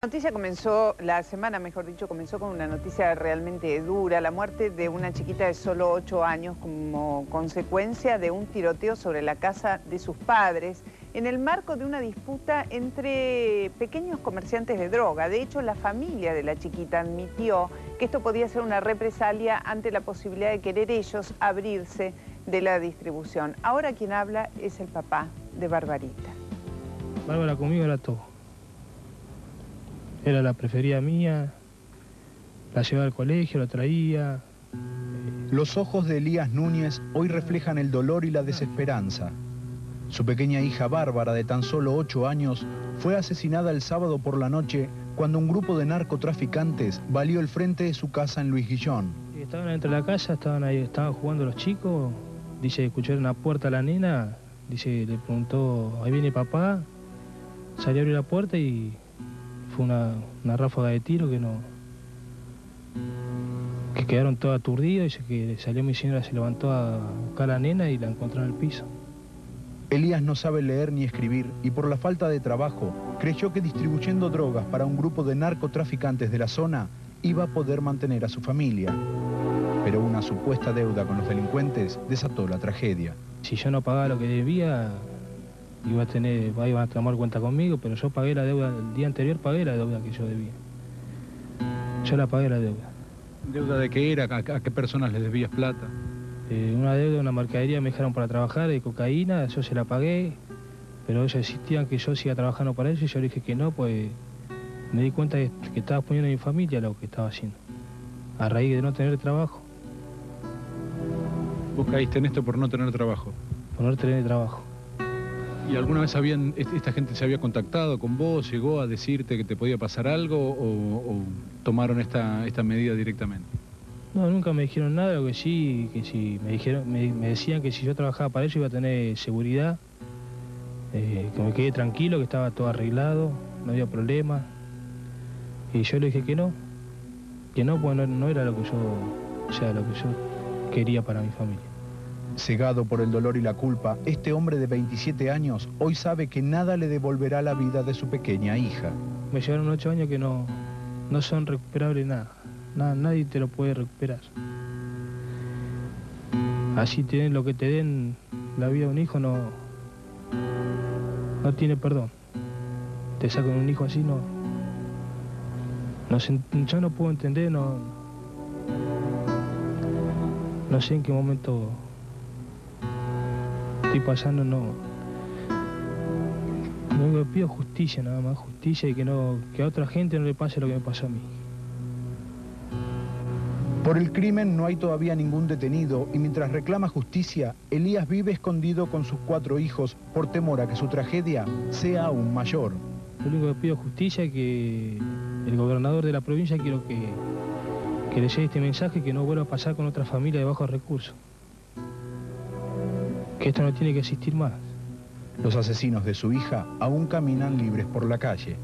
La noticia comenzó, la semana mejor dicho, comenzó con una noticia realmente dura, la muerte de una chiquita de solo 8 años como consecuencia de un tiroteo sobre la casa de sus padres en el marco de una disputa entre pequeños comerciantes de droga. De hecho, la familia de la chiquita admitió que esto podía ser una represalia ante la posibilidad de querer ellos abrirse de la distribución. Ahora quien habla es el papá de Barbarita. Bárbara conmigo era todo era la preferida mía, la llevaba al colegio, la traía. Los ojos de Elías Núñez hoy reflejan el dolor y la desesperanza. Su pequeña hija Bárbara, de tan solo ocho años, fue asesinada el sábado por la noche cuando un grupo de narcotraficantes valió el frente de su casa en Luis Guillón. Estaban dentro de la casa, estaban ahí, estaban jugando los chicos. Dice, escucharon una puerta a la nena. Dice, le preguntó, ahí viene papá. Salió a abrir la puerta y fue una, ráfaga de tiro que no que quedaron todos aturdidos, dice que salió mi señora, se levantó a buscar a la nena y la encontró en el piso. Elías no sabe leer ni escribir y por la falta de trabajo creyó que distribuyendo drogas para un grupo de narcotraficantes de la zona iba a poder mantener a su familia. Pero una supuesta deuda con los delincuentes desató la tragedia. Si yo no pagaba lo que debía, iba a tener, iban a tomar cuenta conmigo, pero yo pagué la deuda, el día anterior pagué la deuda que yo debía. Yo la pagué la deuda. ¿Deuda de qué era? ¿A, qué personas les debías plata? Eh, una deuda, una mercadería me dejaron para trabajar de cocaína, yo se la pagué, pero ellos insistían que yo siga trabajando para ellos y yo dije que no, pues me di cuenta que, que estaba poniendo a mi familia lo que estaba haciendo, a raíz de no tener trabajo. ¿Vos caíste en esto por no tener trabajo? Por no tener trabajo. ¿Y alguna vez habían, esta gente se había contactado con vos, llegó a decirte que te podía pasar algo o, tomaron esta, esta medida directamente? No, nunca me dijeron nada, lo que sí, que si me dijeron, me, decían que si yo trabajaba para ellos iba a tener seguridad, eh, que me quedé tranquilo, que estaba todo arreglado, no había problema. Y yo le dije que no, que no, pues no, era lo que yo, sea, lo que yo quería para mi familia. Cegado por el dolor y la culpa, este hombre de 27 años hoy sabe que nada le devolverá la vida de su pequeña hija. Me llevaron ocho años que no, no son recuperables nada. nada. Nadie te lo puede recuperar. Así tienen lo que te den la vida de un hijo, no, no tiene perdón. Te sacan un hijo así, no, no yo no puedo entender, no, no sé en qué momento estoy pasando no... Lo que pido justicia nada más, justicia y que, no, que a otra gente no le pase lo que me pasó a mí. Por el crimen no hay todavía ningún detenido y mientras reclama justicia, Elías vive escondido con sus cuatro hijos por temor a que su tragedia sea aún mayor. Lo único que pido justicia es que el gobernador de la provincia quiero que, que le llegue este mensaje que no vuelva a pasar con otra familia de bajos recursos que esto no tiene que existir más. Los asesinos de su hija aún caminan libres por la calle.